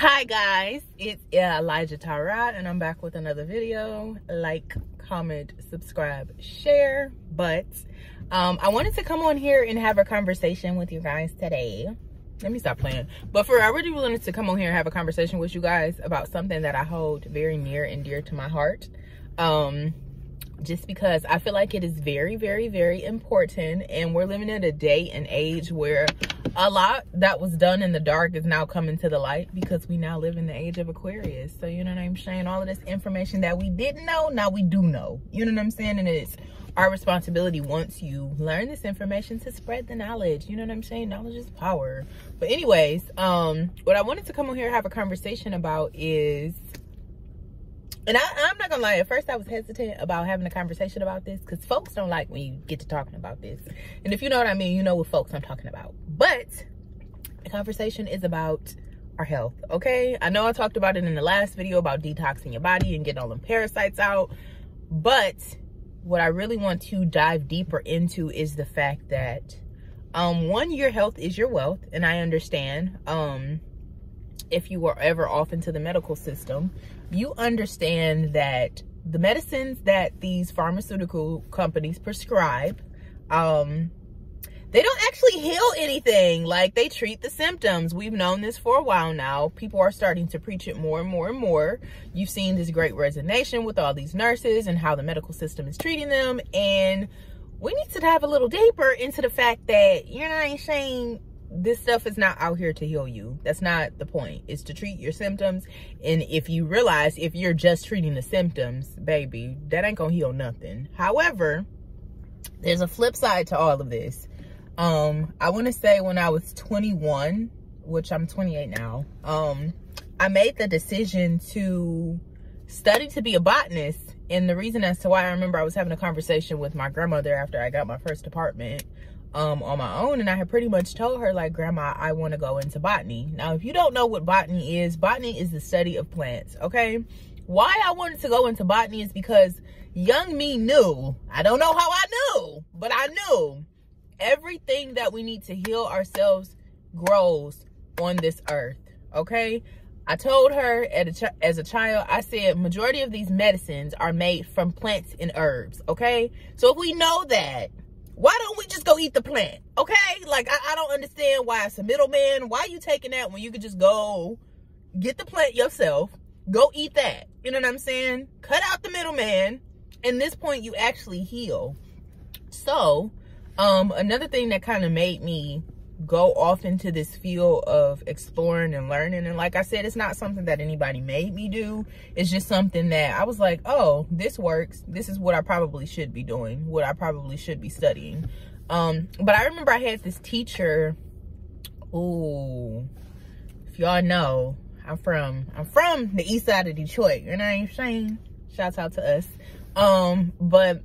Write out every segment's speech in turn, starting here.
Hi guys, it's Alijaha Tara and I'm back with another video. Like, comment, subscribe, share. But um, I wanted to come on here and have a conversation with you guys today. Let me stop playing. But for I really wanted to come on here and have a conversation with you guys about something that I hold very near and dear to my heart. Um, just because I feel like it is very, very, very important. And we're living in a day and age where a lot that was done in the dark is now coming to the light because we now live in the age of Aquarius. So, you know what I'm saying? All of this information that we didn't know, now we do know. You know what I'm saying? And it's our responsibility once you learn this information to spread the knowledge. You know what I'm saying? Knowledge is power. But anyways, um, what I wanted to come on here and have a conversation about is and I, am not gonna lie, at first I was hesitant about having a conversation about this because folks don't like when you get to talking about this. And if you know what I mean, you know what folks I'm talking about. But the conversation is about our health, okay? I know I talked about it in the last video about detoxing your body and getting all them parasites out. But what I really want to dive deeper into is the fact that um one, your health is your wealth, and I understand. Um if you were ever off into the medical system, you understand that the medicines that these pharmaceutical companies prescribe, um, they don't actually heal anything. Like they treat the symptoms. We've known this for a while now. People are starting to preach it more and more and more. You've seen this great resignation with all these nurses and how the medical system is treating them. And we need to dive a little deeper into the fact that you're not saying this stuff is not out here to heal you. That's not the point. It's to treat your symptoms. And if you realize if you're just treating the symptoms, baby, that ain't gonna heal nothing. However, there's a flip side to all of this. Um, I want to say when I was 21, which I'm 28 now, um, I made the decision to study to be a botanist. And the reason as to why I remember I was having a conversation with my grandmother after I got my first apartment um on my own and i had pretty much told her like grandma i want to go into botany. Now if you don't know what botany is botany is the study of plants okay? Why i wanted to go into botany is because young me knew. I don't know how i knew but i knew. Everything that we need to heal ourselves grows on this earth okay? I told her a as a child, I said majority of these medicines are made from plants and herbs, okay? So if we know that, why don't we just go eat the plant? Okay? Like, I, I don't understand why it's a middleman. Why are you taking that when you could just go get the plant yourself, go eat that? You know what I'm saying? Cut out the middleman. And this point, you actually heal. So, um, another thing that kind of made me go off into this field of exploring and learning. And like I said, it's not something that anybody made me do. It's just something that I was like, oh, this works. This is what I probably should be doing, what I probably should be studying. Um, but I remember I had this teacher. Ooh, if y'all know, I'm from I'm from the east side of Detroit. You know what I'm saying? Shouts out to us. Um, but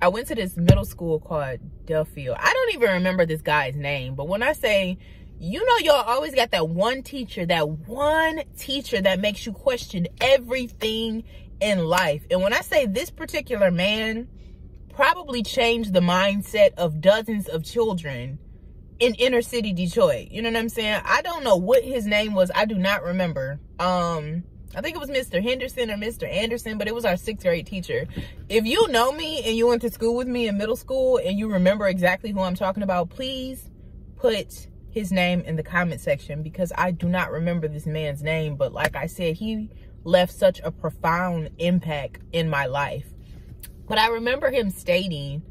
I went to this middle school called Delfield. I don't even remember this guy's name, but when I say, you know, y'all always got that one teacher, that one teacher that makes you question everything in life. And when I say this particular man probably changed the mindset of dozens of children in inner city Detroit. You know what I'm saying? I don't know what his name was. I do not remember. Um, I think it was Mr. Henderson or Mr. Anderson, but it was our sixth grade teacher. If you know me and you went to school with me in middle school and you remember exactly who I'm talking about, please put his name in the comment section because I do not remember this man's name. But like I said, he left such a profound impact in my life. But I remember him stating,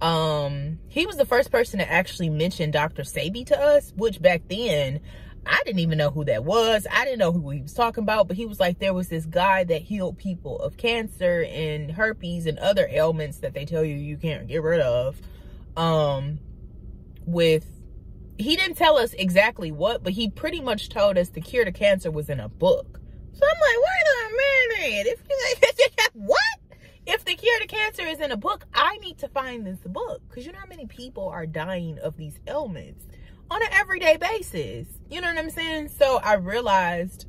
um, he was the first person to actually mention Dr. Sebi to us, which back then I didn't even know who that was. I didn't know who he was talking about, but he was like, there was this guy that healed people of cancer and herpes and other ailments that they tell you you can't get rid of. Um, with, he didn't tell us exactly what, but he pretty much told us the cure to cancer was in a book. So I'm like, wait a minute. If you, what? If the cure to cancer is in a book, I need to find this book. Because you know how many people are dying of these ailments on an everyday basis. You know what I'm saying? So I realized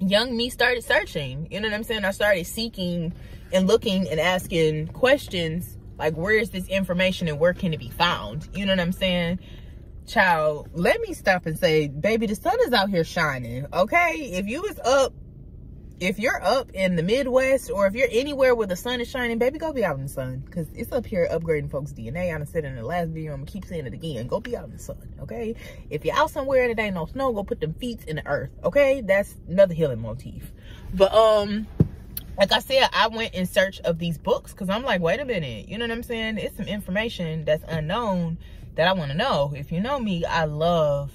young me started searching. You know what I'm saying? I started seeking and looking and asking questions like where is this information and where can it be found? You know what I'm saying? child, let me stop and say, baby, the sun is out here shining, okay? If you was up, if you're up in the Midwest or if you're anywhere where the sun is shining, baby, go be out in the sun. Because it's up here upgrading folks' DNA. I said in the last video, I'm going to keep saying it again. Go be out in the sun, okay? If you're out somewhere and it ain't no snow, go put them feet in the earth, okay? That's another healing motif. But, um, like I said, I went in search of these books because I'm like, wait a minute. You know what I'm saying? It's some information that's unknown that I want to know. If you know me, I love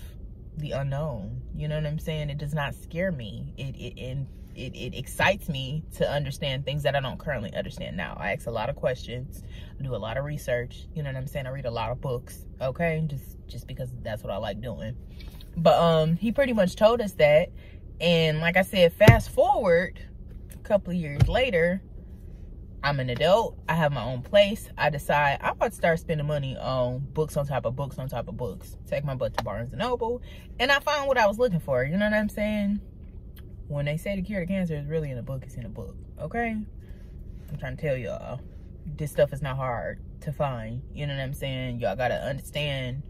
the unknown. You know what I'm saying? It does not scare me. It it it, it, it excites me to understand things that I don't currently understand now. I ask a lot of questions, I do a lot of research. You know what I'm saying? I read a lot of books. Okay, just just because that's what I like doing. But um, he pretty much told us that, and like I said, fast forward a couple of years later, I'm an adult. I have my own place. I decide I'm about to start spending money on books on top of books on top of books. Take my butt to Barnes & Noble. And I found what I was looking for. You know what I'm saying? When they say the cure to cancer is really in a book, it's in a book. Okay? I'm trying to tell y'all. This stuff is not hard to find. You know what I'm saying? Y'all got to understand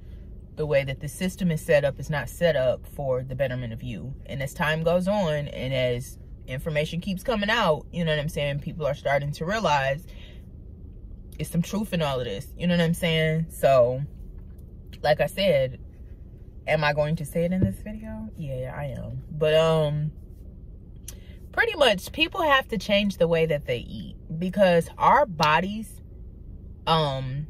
the way that the system is set up is not set up for the betterment of you. And as time goes on and as information keeps coming out, you know what I'm saying? People are starting to realize it's some truth in all of this. You know what I'm saying? So, like I said, am I going to say it in this video? Yeah, I am. But, um, pretty much people have to change the way that they eat because our bodies, um,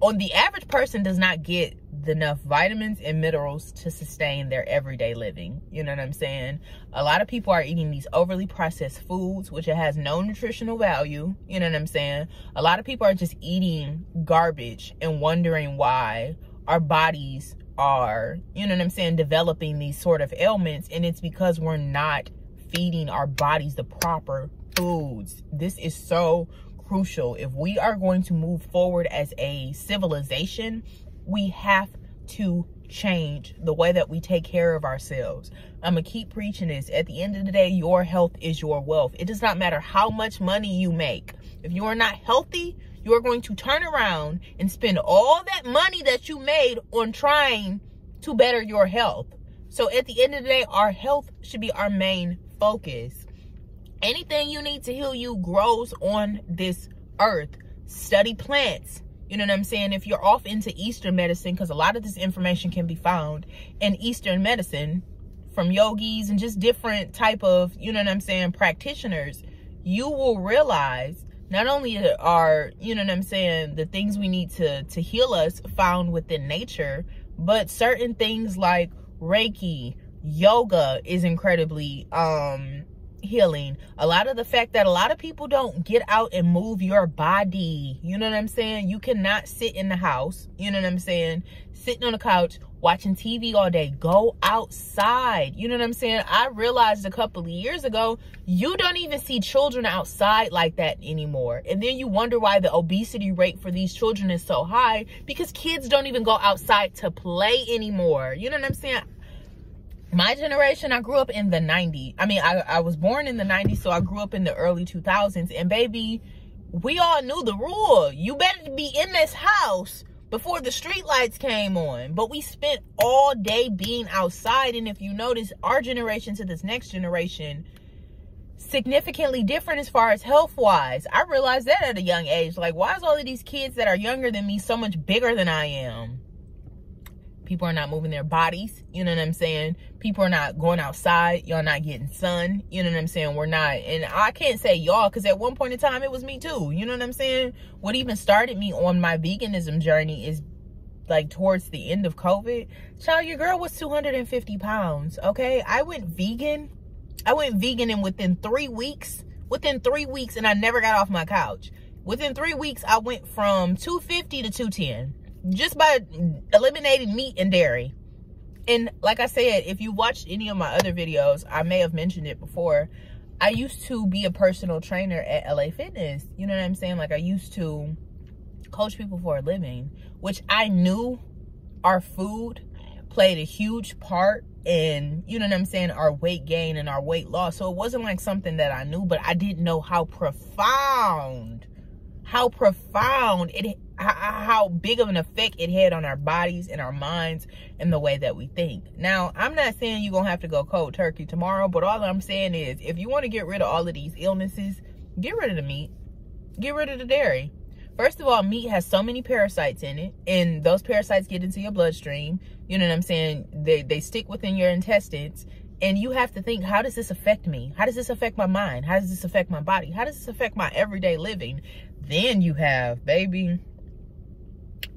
on the average person does not get enough vitamins and minerals to sustain their everyday living. You know what I'm saying? A lot of people are eating these overly processed foods, which it has no nutritional value. You know what I'm saying? A lot of people are just eating garbage and wondering why our bodies are, you know what I'm saying, developing these sort of ailments. And it's because we're not feeding our bodies the proper foods. This is so crucial. If we are going to move forward as a civilization, we have to change the way that we take care of ourselves. I'm going to keep preaching this. At the end of the day, your health is your wealth. It does not matter how much money you make. If you are not healthy, you are going to turn around and spend all that money that you made on trying to better your health. So at the end of the day, our health should be our main focus. Anything you need to heal you grows on this earth. Study plants, you know what I'm saying? If you're off into Eastern medicine, because a lot of this information can be found in Eastern medicine from yogis and just different type of, you know what I'm saying, practitioners, you will realize not only are, you know what I'm saying, the things we need to, to heal us found within nature, but certain things like Reiki, yoga is incredibly um healing. A lot of the fact that a lot of people don't get out and move your body. You know what I'm saying? You cannot sit in the house. You know what I'm saying? Sitting on the couch, watching TV all day. Go outside. You know what I'm saying? I realized a couple of years ago, you don't even see children outside like that anymore. And then you wonder why the obesity rate for these children is so high because kids don't even go outside to play anymore. You know what I'm saying? My generation i grew up in the 90s i mean I, I was born in the 90s so i grew up in the early 2000s and baby we all knew the rule. You better be in this house before the street lights came on. But we spent all day being outside. And if you notice our generation to this next generation significantly different as far as health wise i realized that at a young age. Like why is all of these kids that are younger than me so much bigger than i am People are not moving their bodies. You know what I'm saying? People are not going outside. Y'all not getting sun. You know what I'm saying? We're not. And I can't say y'all because at one point in time, it was me too. You know what I'm saying? What even started me on my veganism journey is like towards the end of COVID. Child, your girl was 250 pounds. Okay. I went vegan. I went vegan and within three weeks, within three weeks, and I never got off my couch. Within three weeks, I went from 250 to 210 just by eliminating meat and dairy. And like I said, if you watched any of my other videos, I may have mentioned it before. I used to be a personal trainer at LA Fitness. You know what I'm saying? Like I used to coach people for a living, which I knew our food played a huge part in, you know what I'm saying, our weight gain and our weight loss. So it wasn't like something that I knew, but I didn't know how profound, how profound it how big of an effect it had on our bodies and our minds and the way that we think. Now, I'm not saying you're going to have to go cold turkey tomorrow, but all I'm saying is if you want to get rid of all of these illnesses, get rid of the meat, get rid of the dairy. First of all, meat has so many parasites in it, and those parasites get into your bloodstream. You know what I'm saying? They, they stick within your intestines, and you have to think, how does this affect me? How does this affect my mind? How does this affect my body? How does this affect my everyday living? Then you have, baby,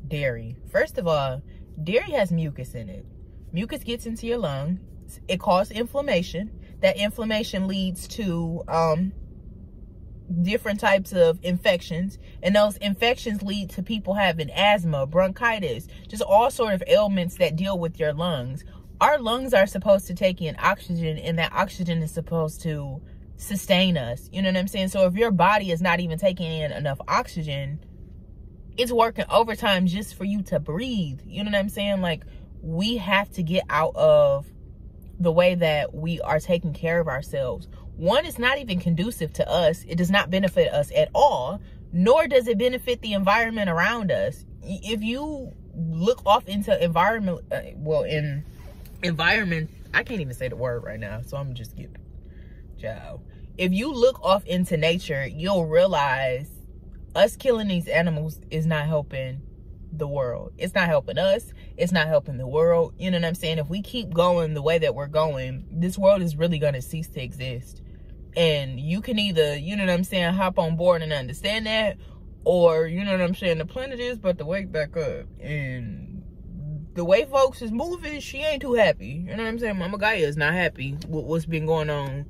dairy. First of all, dairy has mucus in it. Mucus gets into your lung. It causes inflammation. That inflammation leads to um, different types of infections. And those infections lead to people having asthma, bronchitis, just all sort of ailments that deal with your lungs. Our lungs are supposed to take in oxygen and that oxygen is supposed to sustain us. You know what I'm saying? So if your body is not even taking in enough oxygen, it's working overtime just for you to breathe. You know what I'm saying? Like we have to get out of the way that we are taking care of ourselves. One is not even conducive to us. It does not benefit us at all, nor does it benefit the environment around us. If you look off into environment, uh, well, in environment, I can't even say the word right now, so I'm just getting, Joe. If you look off into nature, you'll realize us killing these animals is not helping the world. It's not helping us. It's not helping the world. You know what I'm saying? If we keep going the way that we're going, this world is really going to cease to exist. And you can either, you know what I'm saying, hop on board and understand that, or, you know what I'm saying, the planet is but to wake back up. And the way folks is moving, she ain't too happy. You know what I'm saying? Mama Gaia is not happy with what's been going on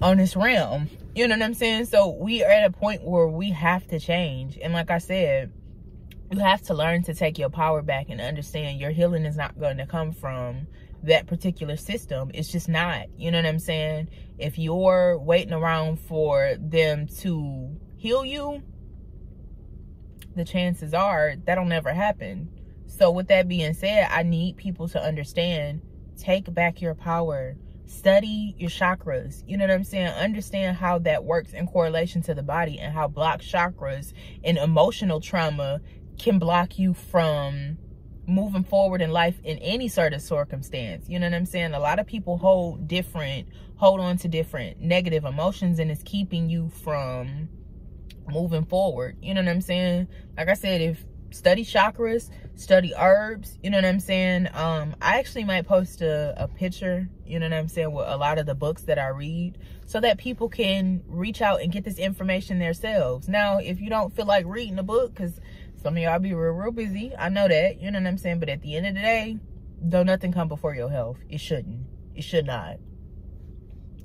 on this realm. You know what I'm saying? So we are at a point where we have to change. And like I said, you have to learn to take your power back and understand your healing is not going to come from that particular system. It's just not. You know what I'm saying? If you're waiting around for them to heal you, the chances are that'll never happen. So with that being said, I need people to understand, take back your power study your chakras. You know what i'm saying? Understand how that works in correlation to the body and how blocked chakras and emotional trauma can block you from moving forward in life in any sort of circumstance. You know what i'm saying? A lot of people hold different hold on to different negative emotions and it's keeping you from moving forward. You know what i'm saying? Like i said if study chakras study herbs you know what i'm saying? Um i actually might post a, a picture you know what i'm saying with a lot of the books that i read so that people can reach out and get this information themselves. Now if you don't feel like reading a book because some of y'all be real real busy i know that you know what i'm saying? But at the end of the day don't nothing come before your health it shouldn't. It should not.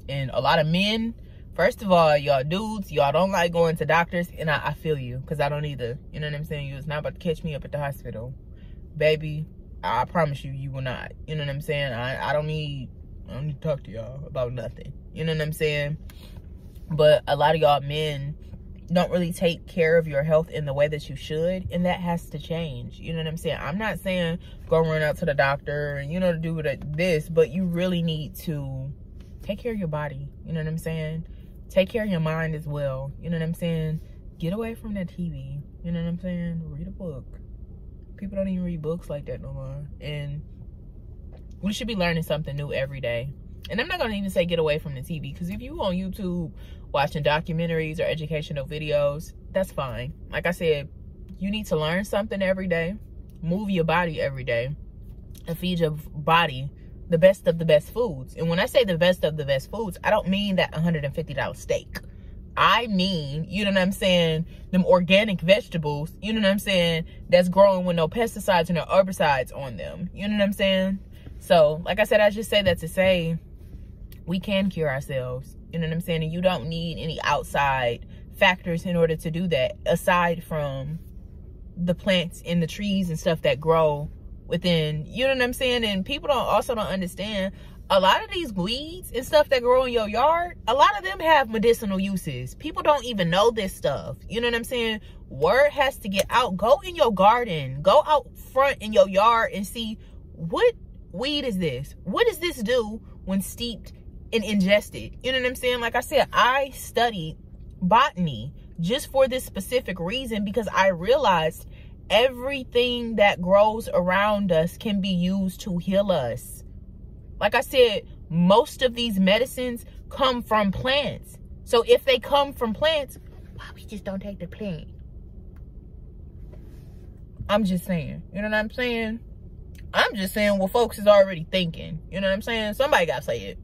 And a lot of men First of all, y'all dudes, y'all don't like going to doctors, and I, I feel you, because I don't either. You know what I'm saying? You was not about to catch me up at the hospital. Baby, I promise you, you will not. You know what I'm saying? I, I don't need, I don't need to talk to y'all about nothing. You know what I'm saying? But a lot of y'all men don't really take care of your health in the way that you should, and that has to change. You know what I'm saying? I'm not saying go run out to the doctor and, you know, do this, but you really need to take care of your body. You know what I'm saying? Take care of your mind as well. You know what I'm saying? Get away from that TV. You know what I'm saying? Read a book. People don't even read books like that no more. And we should be learning something new every day. And I'm not going to even say get away from the TV because if you on YouTube watching documentaries or educational videos, that's fine. Like I said, you need to learn something every day, move your body every day, and feed your body the best of the best foods. And when I say the best of the best foods, I don't mean that $150 steak. I mean, you know what I'm saying, them organic vegetables, you know what I'm saying, that's growing with no pesticides and no herbicides on them. You know what I'm saying? So, like I said, I just say that to say we can cure ourselves. You know what I'm saying? And you don't need any outside factors in order to do that, aside from the plants and the trees and stuff that grow within, you know what I'm saying? And people don't also don't understand a lot of these weeds and stuff that grow in your yard, a lot of them have medicinal uses. People don't even know this stuff. You know what I'm saying? Word has to get out. Go in your garden. Go out front in your yard and see what weed is this? What does this do when steeped and ingested? You know what I'm saying? Like I said, I studied botany just for this specific reason because I realized everything that grows around us can be used to heal us. Like I said, most of these medicines come from plants. So if they come from plants, why we just don't take the plant? I'm just saying. You know what I'm saying? I'm just saying what folks is already thinking. You know what I'm saying? Somebody got to say it.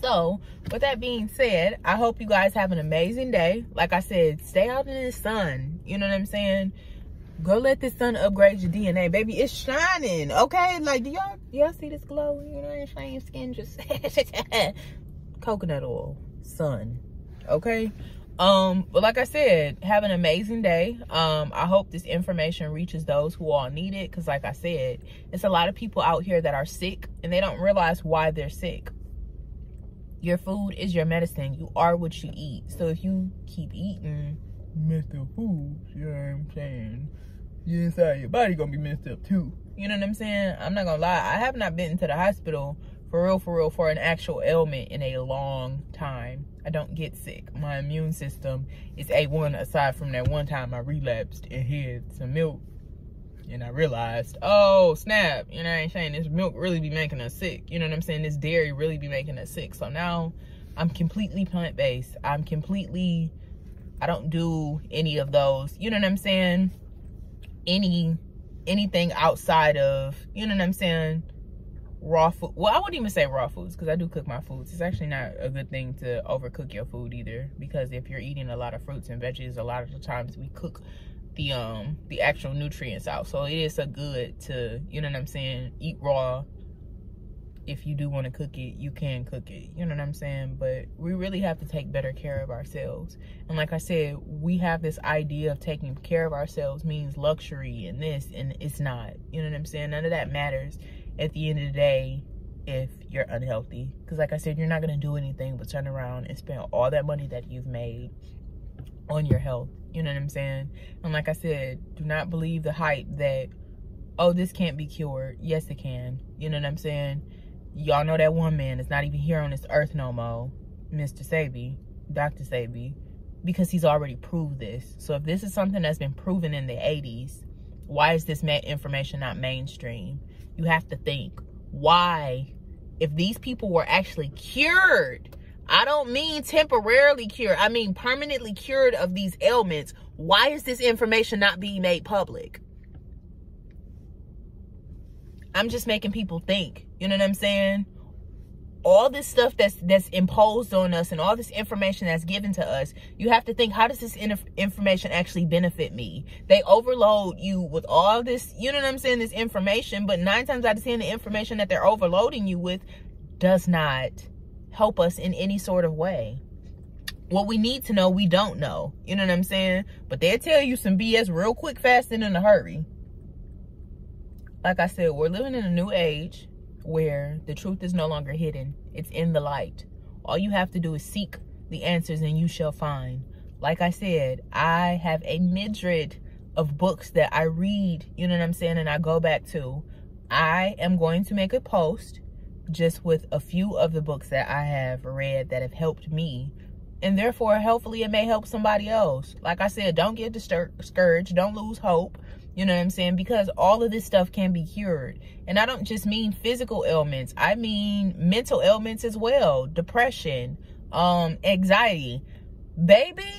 So, with that being said, I hope you guys have an amazing day. Like I said, stay out in the sun. You know what I'm saying? Go let the sun upgrade your DNA, baby. It's shining, okay? Like, do y'all y'all see this glow? You know, it's shining skin just coconut oil, sun, okay? Um, but like I said, have an amazing day. Um, I hope this information reaches those who all need it. Cause like I said, it's a lot of people out here that are sick and they don't realize why they're sick. Your food is your medicine. You are what you eat. So if you keep eating messed up food, you know what I'm saying? Your inside your body gonna be messed up too. You know what I'm saying? I'm not gonna lie. I have not been to the hospital for real, for real, for an actual ailment in a long time. I don't get sick. My immune system is A1 aside from that one time I relapsed and had some milk and I realized, oh snap, you know what I'm saying? This milk really be making us sick. You know what I'm saying? This dairy really be making us sick. So now I'm completely plant-based. I'm completely, I don't do any of those, you know what I'm saying? Any, anything outside of, you know what I'm saying? raw food well i wouldn't even say raw foods because i do cook my foods it's actually not a good thing to overcook your food either because if you're eating a lot of fruits and veggies a lot of the times we cook the um the actual nutrients out so it is a good to you know what i'm saying eat raw if you do want to cook it you can cook it you know what i'm saying but we really have to take better care of ourselves and like i said we have this idea of taking care of ourselves means luxury and this and it's not you know what i'm saying none of that matters at the end of the day if you're unhealthy. Because like I said, you're not going to do anything but turn around and spend all that money that you've made on your health. You know what I'm saying? And like I said, do not believe the hype that, oh, this can't be cured. Yes, it can. You know what I'm saying? Y'all know that one man is not even here on this earth no more, Mr. Sebi, Dr. Sebi, because he's already proved this. So if this is something that's been proven in the 80s, why is this information not mainstream? you have to think why if these people were actually cured i don't mean temporarily cured i mean permanently cured of these ailments why is this information not being made public i'm just making people think you know what i'm saying? All this stuff that's that's imposed on us and all this information that's given to us you have to think how does this information actually benefit me? They overload you with all this you know what i'm saying this information but nine times out of ten the information that they're overloading you with does not help us in any sort of way. What we need to know we don't know. You know what i'm saying? But they'll tell you some bs real quick fast and in a hurry. Like i said we're living in a new age where the truth is no longer hidden. It's in the light. All you have to do is seek the answers and you shall find. Like I said, I have a myriad of books that I read, you know what I'm saying, and I go back to. I am going to make a post just with a few of the books that I have read that have helped me. And therefore, hopefully it may help somebody else. Like I said, don't get discouraged. Don't lose hope. You know what I'm saying? Because all of this stuff can be cured. And I don't just mean physical ailments. I mean mental ailments as well. Depression, um, anxiety. Baby,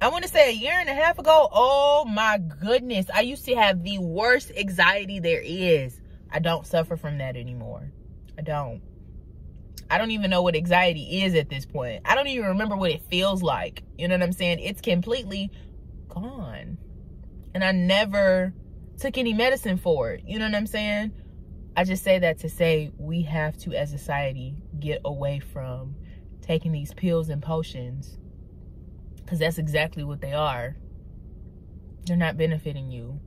I want to say a year and a half ago, oh my goodness. I used to have the worst anxiety there is. I don't suffer from that anymore. I don't. I don't even know what anxiety is at this point. I don't even remember what it feels like. You know what I'm saying? It's completely gone and I never took any medicine for it. You know what I'm saying? I just say that to say we have to, as a society, get away from taking these pills and potions because that's exactly what they are. They're not benefiting you.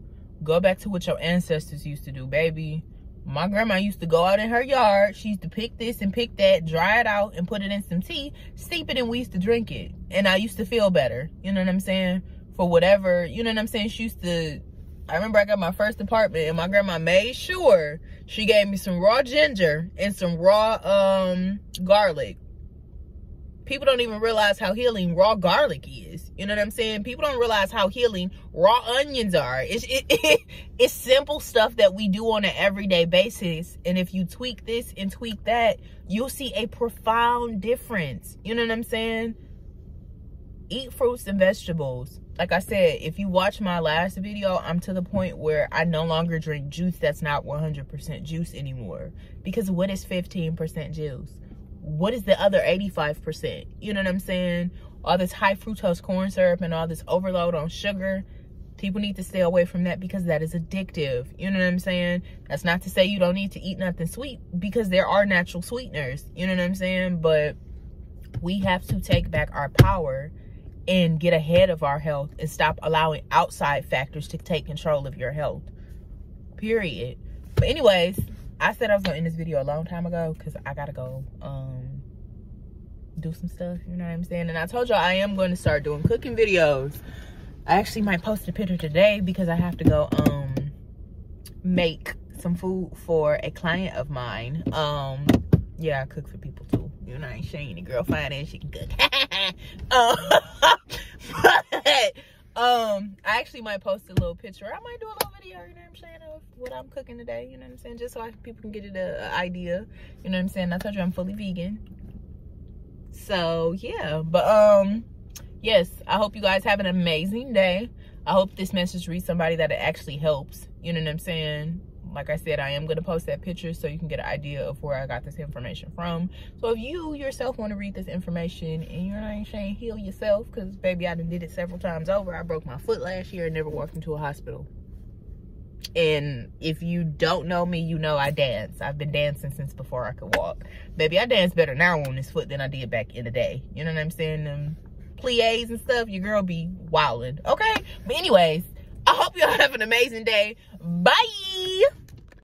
Go back to what your ancestors used to do, baby. My grandma used to go out in her yard. She used to pick this and pick that, dry it out, and put it in some tea, steep it, and we used to drink it. And I used to feel better. You know what I'm saying? For whatever, you know what I'm saying? She used to, I remember I got my first apartment and my grandma made sure she gave me some raw ginger and some raw um garlic. people don't even realize how healing raw garlic is. You know what I'm saying? People don't realize how healing raw onions are. It's it, it, it's simple stuff that we do on an everyday basis. And if you tweak this and tweak that, you'll see a profound difference. You know what I'm saying? Eat fruits and vegetables. Like I said, if you watch my last video, I'm to the point where I no longer drink juice that's not 100% juice anymore. Because what is 15% juice? what is the other 85%? You know what I'm saying? All this high fructose corn syrup and all this overload on sugar. People need to stay away from that because that is addictive. You know what I'm saying? That's not to say you don't need to eat nothing sweet because there are natural sweeteners. You know what I'm saying? But we have to take back our power and get ahead of our health and stop allowing outside factors to take control of your health. Period. But anyways, I said I was gonna end this video a long time ago because I gotta go um do some stuff, you know what I'm saying? And I told y'all I am going to start doing cooking videos. I actually might post a picture today because I have to go um make some food for a client of mine. Um yeah, I cook for people too. You know, I ain't shame the girl fine and she can cook. um, but um, I actually might post a little picture. I might do a little video, you know what I'm saying, of what I'm cooking today, you know what I'm saying? Just so people can get an idea, you know what I'm saying? I told you I'm fully vegan. So, yeah. But, um, yes, I hope you guys have an amazing day. I hope this message reads somebody that it actually helps, you know what I'm saying? Like I said, I am going to post that picture so you can get an idea of where I got this information from. So if you yourself want to read this information and you're not saying heal yourself, because baby, I done did it several times over. I broke my foot last year and never walked into a hospital. And if you don't know me, you know I dance. I've been dancing since before I could walk. Baby, I dance better now on this foot than I did back in the day. You know what I'm saying? Them plies and stuff, your girl be wilding. Okay? But anyways, I hope y'all have an amazing day. Bye!